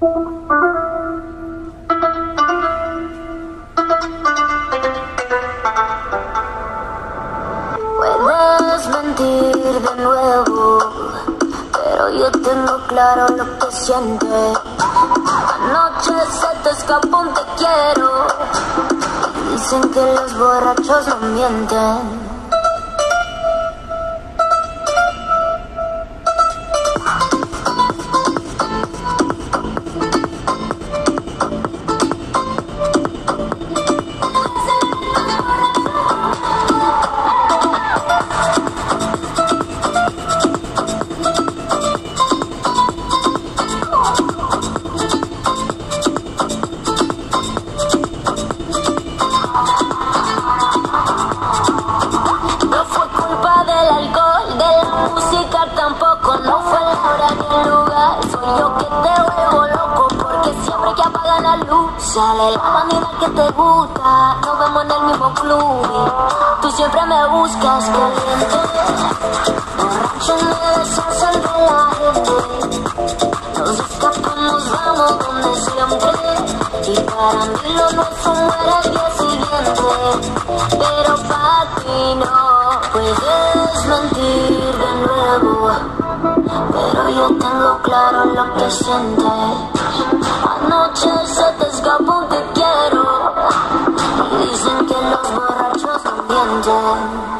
Puedes mentir de nuevo, pero yo tengo claro lo que sientes. Anoche se te escapó un te quiero. dicen que los borrachos no mienten. Tampoco, no fue la hora ni el lugar. Soy yo que te vuelvo loco, porque siempre que apagan la luz, sale la manera que te gusta. Nos vemos en el mismo club. Tú siempre me buscas caliente, borracho me deshacen de la gente. Nos escapamos, vamos donde siempre. Y para mí lo nuestro muere el día siguiente. Pero para ti no claro lo que siente. Anoche se te escapó que quiero. Dicen que los borrachos no mienten.